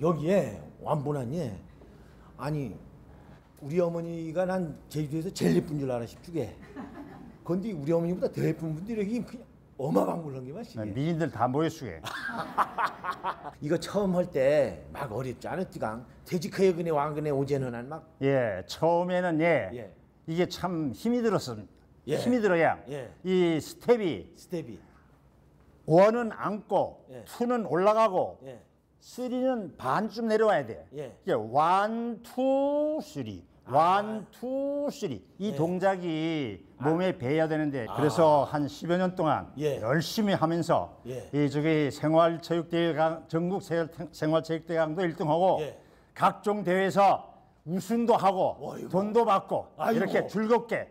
여기에 완보나니 아니 우리 어머니가 난 제주도에서 제일 예쁜 줄 알아 싶주게. 근데 우리 어머니보다 더 예쁜 분들이 그냥 어마방울한 게 맛이게. 미인들 다 모였수게. 이거 처음 할 때 막 어렵지 않았지강 그네 왕근에 오제는 한막 예, 처음에는 예, 예. 이게 참 힘이 들었어. 예. 힘이 들어야 예. 이 스텝이 스텝이 one은 앉고 예. two는 올라가고 예. three는 반쯤 내려와야 돼. 예. 이게 one, two, three. one, two, three. 이 예. 동작이 몸에 배야 되는데 그래서 한 10여 년 동안 아. 예. 열심히 하면서 예. 이 저기 생활체육대회강 전국 세- 생활체육대회강도 1등하고 예. 각종 대회에서 우승도 하고 어이구. 돈도 받고 아이고. 이렇게 즐겁게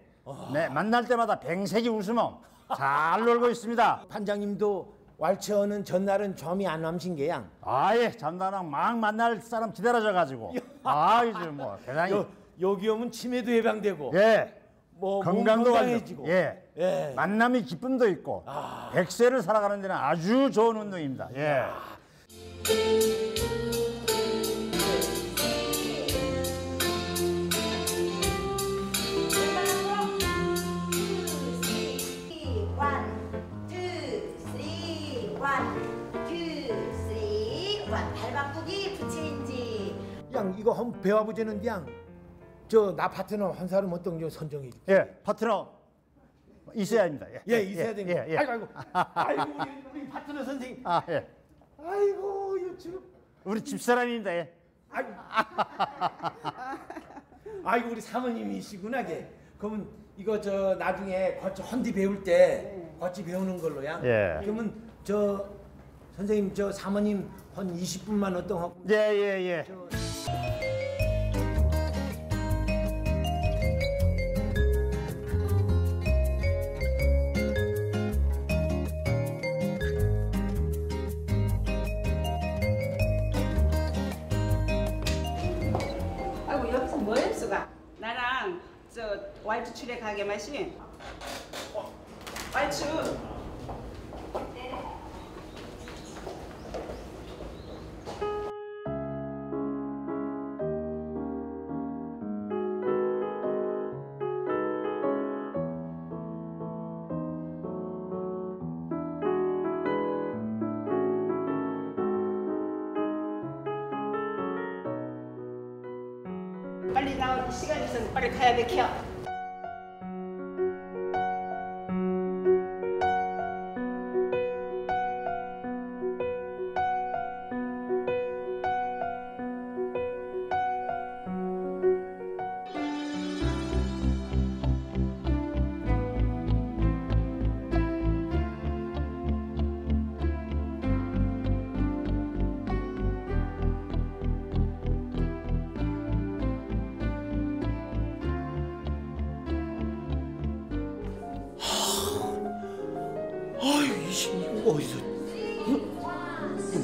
네, 만날 때마다 뱅색이 웃으면 잘 놀고 있습니다. 판장님도 왈츠어는 전날은 점이 안 남신 게양. 아예 잠다랑 막 만날 사람 기다려져 가지고 아 이제 뭐 대단히 여, 여기 오면 치매도 예방되고 예 뭐 건강도 건강해지고 예. 예. 만남이 기쁨도 있고 백세를 살아가는 데는 아주 좋은 운동입니다 예 One, two, three, one, two, three, one. 발 바꾸기 부채인지. 양 이거 한번 배워보자는 양 저 나 파트너 한 사람 어떤 좀 선정해 줄. 예, 파트너 있어야 합니다 예, 예, 있어야 됩니다. 예, 예. 아이고 아이고 아이고 우리, 우리 파트너 선생님. 아, 예. 아이고 이거 지금 우리 집사람입니다 예. 아이고 아이고 우리 사모님이시구나 게. 그러면 이거 저 나중에 거치 헌디 배울 때 거치 배우는 걸로 양. 예. 그러면 저 선생님 저 사모님 한 20분만 어떤 하고 예, 예, 예. 저 왈츠 출에 가게 마신. 왈츠. 시간 있어 빨리 가야 돼 켜. 아 しい。おいしい。